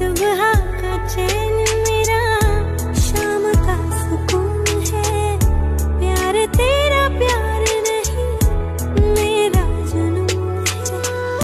सुबह का चैन मेरा शाम का सुकून है। प्यार तेरा